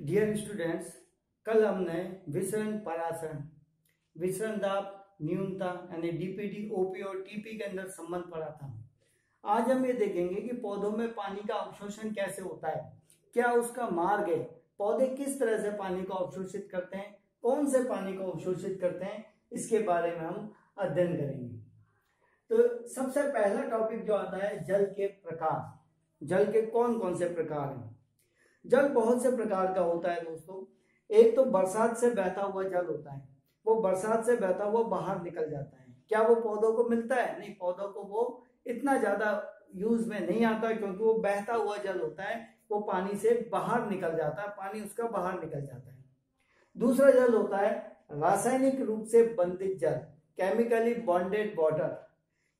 Dear students कल हमने विसरण परासरण, विसरण दाब न्यूनता यानी डीपीडी ओपी और टीपी के अंदर संबंध पढ़ा था। आज हम ये देखेंगे कि पौधों में पानी का अवशोषण कैसे होता है, क्या उसका मार्ग है, पौधे किस तरह से पानी को अवशोषित करते हैं, कौन से पानी को अवशोषित करते हैं, इसके बारे में हम अध्ययन करेंगे। तो सबसे पहला टॉपिक जो आता है, जल के प्रकार। जल के कौन कौन से प्रकार हैं? जल बहुत से प्रकार का होता है दोस्तों। एक तो बरसात से बहता हुआ जल होता है। वो बरसात से बहता हुआ बाहर निकल जाता है। क्या वो पौधों को मिलता है? नहीं, पौधों को वो इतना ज़्यादा यूज़ में नहीं आता क्योंकि वो बहता हुआ जल होता है। वो पानी से बाहर निकल जाता है, पानी उसका बाहर निकल जाता है। दूसरा जल होता है रासायनिक रूप से बंधित जल केमिकली बॉन्डेड वाटर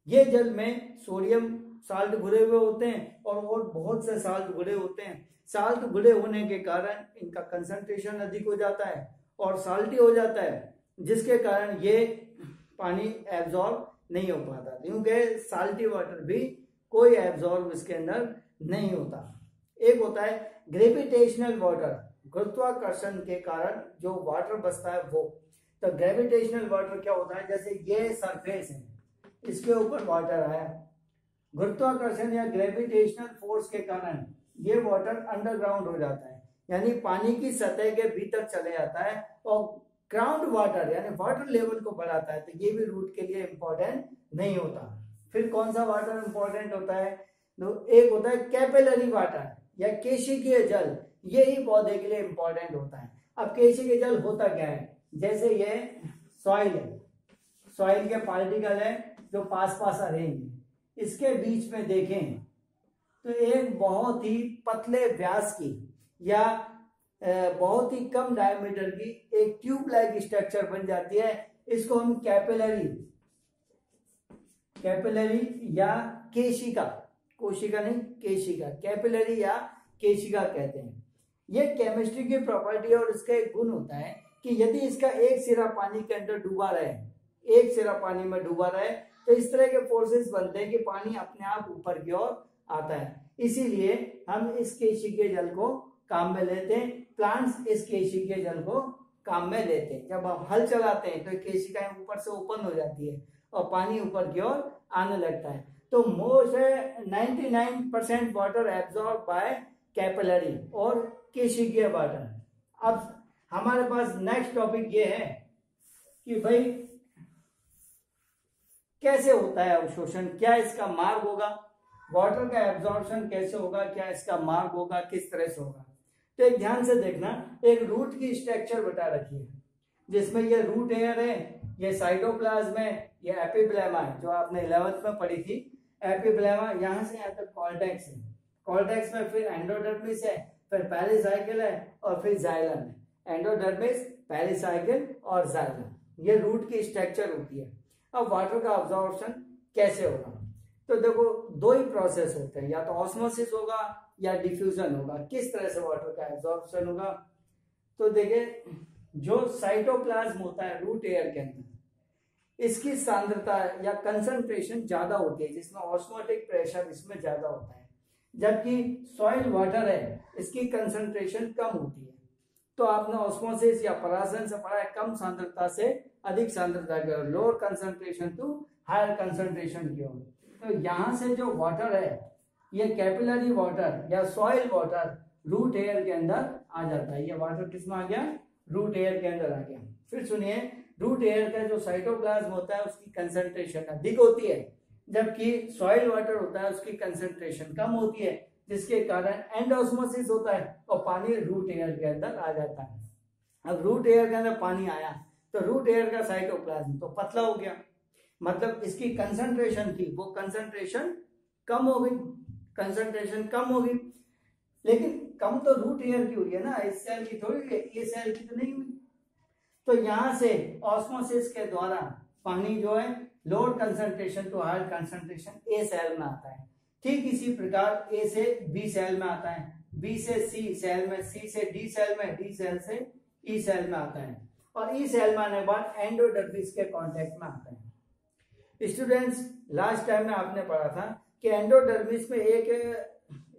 ये जल में सोडियम साल्ट घुरे हुए होते हैं और और बहुत से साल्ट घुरे होते हैं। साल्ट घुरे होने के कारण इनका कंसंट्रेशन अधिक हो जाता है और साल्टी हो जाता है, जिसके कारण ये पानी एब्जॉर्ब नहीं हो पाता। क्योंकि साल्टी वाटर भी कोई एब्जॉर्ब इसके अंदर नहीं होता। एक होता है ग्रेविटेशनल वाटर गुरुत्वाकर्षण के कारण जो वाटर बसता है वो। तो ग्रेविटेशनल वाटर क्या होता है? जैसे ये सरफेस है, इसके ऊपर वाटर आया। गुरुत्वाकर्षण या ग्रेविटेशनल फोर्स के कारण ये वाटर अंडरग्राउंड हो जाता है। यानी पानी की सतह के भीतर चले जाता है और ग्राउंड वाटर यानी वाटर लेवल को बढ़ाता है तो ये भी रूट के लिए इम्पोर्टेंट नहीं होता। फिर कौन सा वाटर इंपॉर्टेंट होता है? तो एक होता है कैपेलरी वाटर या केशिकीय जल, ये ही पौधे के लिए इंपॉर्टेंट होता है। अब केशिकीय जल होता क्या है? जैसे ये सॉइल है। सॉइल के पार्टिकल है जो पास पास अरेंज इसके बीच में देखें तो एक बहुत ही पतले व्यास की या बहुत ही कम डायमीटर की एक ट्यूब लाइक स्ट्रक्चर बन जाती है। इसको हम कैपिलरी कैपिलरी या केशिका, कोशिका नहीं, केशिका कैपिलरी या केशिका कहते हैं। यह केमिस्ट्री की प्रॉपर्टी और इसका एक गुण होता है कि यदि इसका एक सिरा पानी के अंदर डूबा रहे, एक सिरा पानी में डूबा रहे तो इस तरह के फोर्सेस बनते हैं कि पानी अपने आप ऊपर की ओर आता है। इसीलिए हम इस केशी के जल को काम में लेते हैं प्लांट्स इस केशी के जल को काम में लेते हैं। जब हम हल चलाते हैं तो केशिकाएँ ऊपर से ओपन हो जाती है और पानी ऊपर की ओर आने लगता है। तो most ninety nine percent water absorb by capillary और केशिकीय वाटर अब हमारे पास नेक्स्ट टॉपिक ये है कि भाई कैसे होता है अवशोषण? क्या इसका मार्ग होगा? वाटर का एब्जॉर्प्शन कैसे होगा? क्या इसका मार्ग होगा? किस तरह से होगा? तो एक ध्यान से देखना, एक रूट की स्ट्रक्चर बता रखी है, जिसमें ये रूट एयर है, ये साइटोप्लाज्म है, ये एपिब्लेमा है, जो आपने इलेवंथ में पढ़ी थी। एपिब्लेमा यहाँ से यहाँ तक कॉल्टेक्स है। कॉल्टेक्स में फिर एंडोडर्मिस है, फिर पेरिसाइकिल है और फिर जाइलम है। एंडोडर्मिस पेरिसाइकिल और जाइलम ये रूट की स्ट्रक्चर होती है। अब वाटर का ऑब्जॉर्प्शन कैसे होगा? तो देखो, दो ही प्रोसेस होते हैं, या तो ऑस्मोसिस होगा, या डिफ्यूजन होगा। किस तरह से वाटर का एब्जॉर्प्शन होगा? तो देखिए, जो साइटोप्लाज्म होता है रूट एयर के अंदर, इसकी सांद्रता या कंसंट्रेशन ज़्यादा होती है, जिसमें ऑस्मोटिक प्रेशर इसमें ज़्यादा होता है। जबकि सॉइल वाटर है, इसकी कंसंट्रेशन कम होती है। तो आपने ऑस्मोसिस या परासन से पढ़ा है, कम सांद्रता से अधिक सांद्रता की ओर lower concentration to higher concentration की ओर। तो यहाँ से जो वाटर है, ये कैपिलरी वाटर या सॉइल वाटर रूट एयर के अंदर आ जाता है। ये वाटर किसमें आ गया? रूट एयर के अंदर आ गया। फिर सुनिए रूट एयर का जो साइटोप्लाज्म होता है, उसकी कंसंट्रेशन अधिक होती है, जबकि सॉइल वाटर होता है, उसकी कंसंट्रेशन कम होती है, जिसके कारण एंडोस्मोसिस होता है और पानी रूट एयर के अंदर आ जाता है। अब रूट एयर के अंदर पानी आया तो रूट एयर का साइटोप्लाज्म तो पतला हो गया। मतलब इसकी कंसंट्रेशन थी, वो कंसंट्रेशन कम हो गई कंसंट्रेशन कम हो गई। लेकिन कम तो रूट एयर की हुई है ना, इस सेल की थोड़ी है, ये सेल की तो नहीं हुई। तो यहाँ से ऑस्मोसिस के द्वारा पानी जो है lower concentration to higher concentration A cell में आता है। ठीक इसी प्रकार ए से बी सेल में आता है। बी से सी सेल में सी से डी सेल में डी सेल से ई e सेल में आता है। और ई सेल में के बाद एंडोडर्मिस के कांटेक्ट में आता है। स्टूडेंट्स लास्ट टाइम में आपने पढ़ा था कि एंडोडर्मिस में एक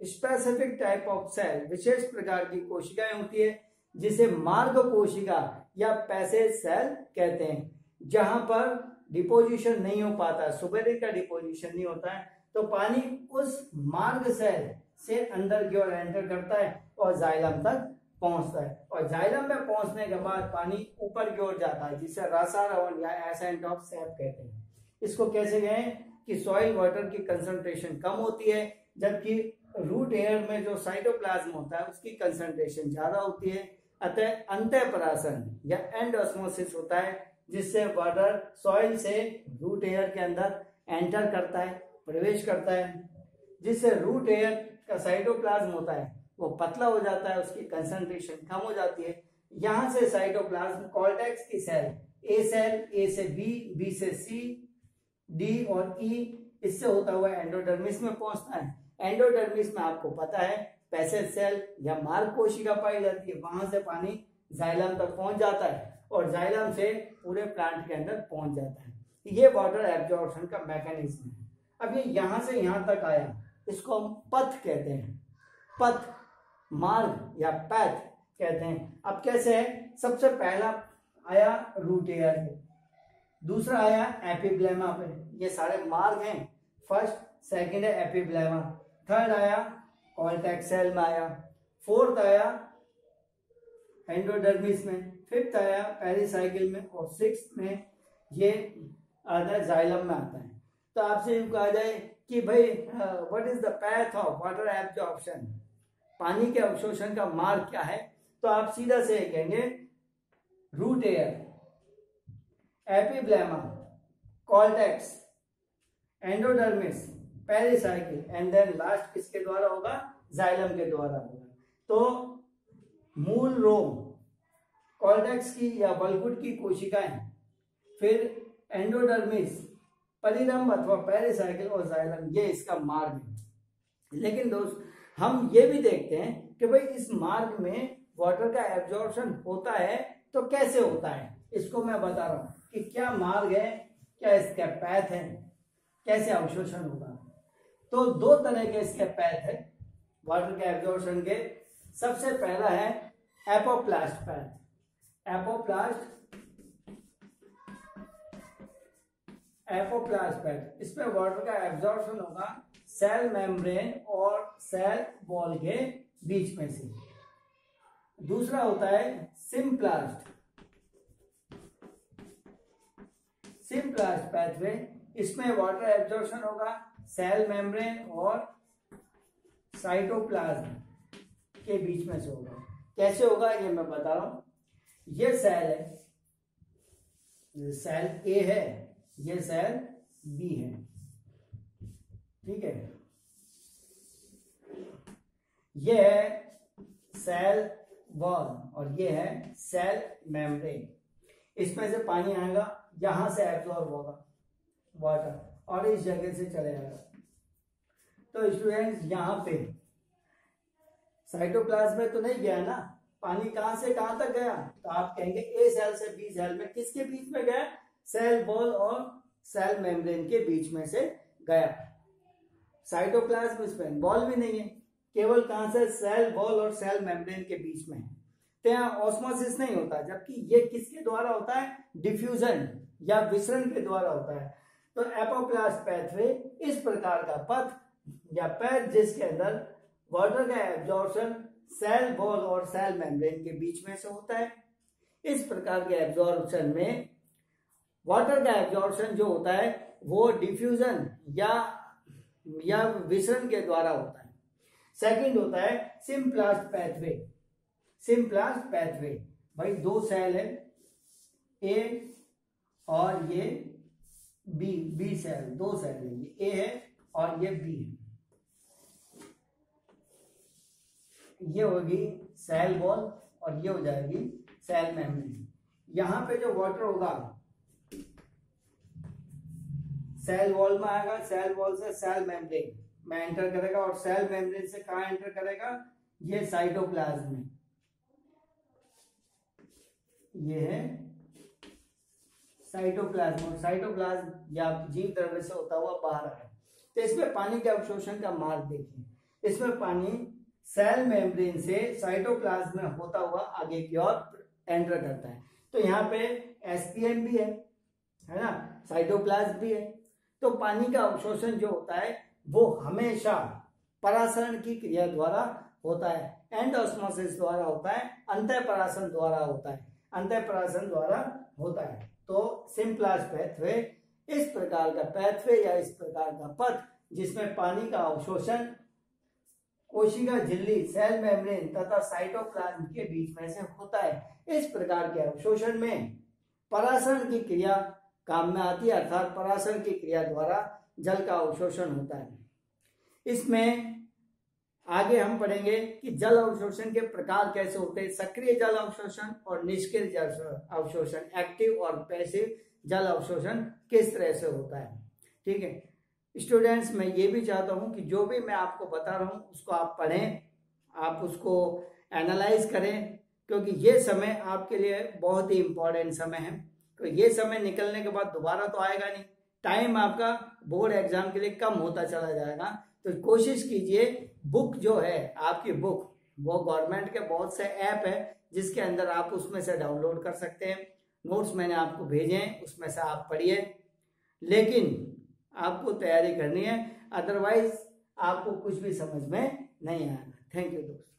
स्पेसिफिक टाइप ऑफ़ सेल विशेष प्रकार की कोशिकाएँ होती है, जिसे मार्ग कोशिका या पैसेज सेल कहते हैं, जहाँ पर डिपोजिशन नहीं हो पाता सुबेरिन का डिपोजिशन नहीं होता है तो पानी उस मार्ग सेल से अंदर की ओर एंटर करता है और जाइलम तक पहुँचता है। और जाइलम में पहुँचने के बाद पानी ऊपर की ओर जाता है, जिसे रसारोहण या एसेंट ऑफ़ सैप कहते हैं। इसको कैसे कहें कि सॉइल वाटर की कंसंट्रेशन कम होती है, जबकि रूट एयर में जो साइटोप्लाज्म होता है, उसकी कंसंट्रेशन ज़्यादा होती है। अतः अंत परासन या एंड ऑस्मोसिस होता है, जिससे वाटर सॉइल से रूट एयर के अंदर एंटर करता है, प्रवेश करता है, जिससे रूट एयर का साइटोप्लाज्म होता है। वो पतला हो जाता है उसकी कंसंट्रेशन कम हो जाती है। यहाँ से साइटोप्लाज्म कॉल्टेक्स की सेल ए सेल ए से बी बी से सी डी और ई e, इससे होता हुआ एंडोडर्मिस में पहुँचता है। एंडोडर्मिस में आपको पता है पैसेज सेल या मार्ग कोशिका पाई जाती है वहाँ से पानी जाइलम तक पहुँच जाता है और जाइलम से पूरे प्लांट के अंदर पहुँच जाता है। ये वाटर एब्जॉर्प्शन का मैकेनिज्म है। अब ये यहाँ से यहाँ तक आया इसको हम पथ कहते हैं। पथ मार्ग या पैथ कहते हैं। अब कैसे है? सबसे पहला आया रूट एयर दूसरा आया एपिब्लेमा पे। ये सारे मार्ग हैं। फ़र्स्ट सेकंड है एपिब्लेमा थर्ड आया कॉल्टैक्ट सेल में आया फोर्थ आया एंडोडर्मिस में फिफ्थ आया पेरिसाइकिल में और सिक्स में ये आता है जाइलम में आता है। तो आपसे कहा जाए कि भाई what is the path of water absorption पानी के अवशोषण का मार्ग क्या है? तो आप सीधा से कहेंगे root hair epiblema cortex endodermis pericycle and then last किसके द्वारा होगा? जाइलम के द्वारा होगा। तो मूल रोम कॉल्टेक्स की या बलकुट की कोशिकाएँ, फिर एंडोडर्मिस परिरम अथवा पेरिसाइकिल और जाइलम ये इसका मार्ग है। लेकिन दोस्त हम ये भी देखते हैं कि भाई इस मार्ग में वाटर का एब्जॉर्प्शन होता है तो कैसे होता है? इसको मैं बता रहा हूँ कि क्या मार्ग है, क्या इसका पैथ है, कैसे अवशोषण होगा? तो दो तरह के इसके पैथ है वाटर के एब्जॉर्प्शन के। सबसे पहला है apoplast path apoplast apoplast path इसमें वाटर का एब्जॉर्प्शन होगा सेल मेम्ब्रेन और सेल वॉल के बीच में से। दूसरा होता है सिम्प्लास्ट सिम्प्लास्ट पैथवे इसमें वाटर एब्जॉर्प्शन होगा सेल मेम्ब्रेन और साइटोप्लाज्म के बीच में से होगा। कैसे होगा, ये मैं बता रहा हूँ। ये सेल है। सेल ए है, ये सेल बी है। ठीक है? ये है सेल वॉल और ये है सेल मेम्ब्रेन इसमें से पानी आएगा, यहाँ से एब्जॉर्ब होगा वाटर और इस जगह से चले जाएगा तो स्टूडेंट्स यहाँ पे। साइटोप्लाज्म में तो नहीं गया ना? पानी कहाँ से, कहाँ तक गया? तो आप कहेंगे ए सेल से बी सेल में किसके बीच में गया? सेल बॉल और सेल मेम्ब्रेन के बीच में से गया। साइटोप्लाज्म इसमें बॉल भी नहीं है। केवल कहाँ से सेल बॉल और सेल मेम्ब्रेन के बीच में। है तो यहाँ ऑस्मोसिस नहीं होता, जबकि ये किसके द्वारा होता है? डिफ्यूजन या विसरण के द्वारा होता है। तो एपोप्लास्ट पैथवे इस प्रकार का पथ या पैथ जिसके अंदर वाटर का एब्जॉर्प्शन सेल बॉल और सेल मेम्ब्रेन के बीच में से होता है। इस प्रकार के एब्जॉर्प्शन में वाटर का एब्जॉर्प्शन जो होता है, वो डिफ्यूजन या या विसरण के द्वारा होता है। सेकंड होता है सिंप्लास्ट पैथवे सिंप्लास्ट पैथवे भाई, दो सेल है। ए और ये बी बी सेल दो सेल है। ये ए है और ये बी है। ये होगी सेल वॉल और ये हो जाएगी सेल मेम्ब्रेन यहाँ पे जो वाटर होगा सेल वॉल में आएगा सेल वॉल से सेल मेम्ब्रेन में एंटर करेगा और सेल मेम्ब्रेन से कहा एंटर करेगा? ये साइटोप्लाज्म में। ये है साइटोप्लाज्म और साइटोप्लाज्म या जीव द्रव्य से होता हुआ बाहर आए तो इसमें पानी के अवशोषण का मार्ग देखिए। इसमें पानी सेल मेम्ब्रेन से साइटोप्लाज्म में होता हुआ आगे की ओर एंटर करता है। तो यहाँ पे एसपीएम भी है है ना? साइटोप्लाज्म भी है। तो पानी का अवशोषण जो होता है, वो हमेशा परासरण की क्रिया द्वारा होता है। एंड ऑस्मोसिस द्वारा होता है अंत परासन द्वारा होता है। अंत परासन द्वारा होता है। तो सिंप्लास पैथवे इस प्रकार का पैथवे या इस प्रकार का पथ, जिसमें पानी का अवशोषण, कोशिका झिल्ली सेल मेम्ब्रेन तथा साइटोप्लाज्म के बीच में से होता है। इस प्रकार के अवशोषण में परासरण की क्रिया काम में आती है, अर्थात परासरण की क्रिया द्वारा जल का अवशोषण होता है। इसमें आगे हम पढ़ेंगे कि जल अवशोषण के प्रकार कैसे होते हैं। सक्रिय जल अवशोषण और निष्क्रिय जल अवशोषण एक्टिव और पैसिव जल अवशोषण किस तरह से होता है। ठीक है? स्टूडेंट्स मैं ये भी चाहता हूँ कि जो भी मैं आपको बता रहा हूँ, उसको आप पढ़ें, आप उसको एनालाइज करें, क्योंकि ये समय आपके लिए बहुत ही इम्पोर्टेंट समय है। तो ये समय निकलने के बाद दोबारा तो आएगा नहीं। टाइम आपका बोर्ड एग्ज़ाम के लिए कम होता चला जाएगा। तो कोशिश कीजिए बुक जो है, आपकी बुक वो गवर्नमेंट के बहुत से ऐप है, जिसके अंदर आप उसमें से डाउनलोड कर सकते हैं। नोट्स मैंने आपको भेजे हैं, उसमें से आप पढ़िए। लेकिन आपको तैयारी करनी है अदरवाइज़ आपको कुछ भी समझ में नहीं आएगा। थैंक यू दोस्तों।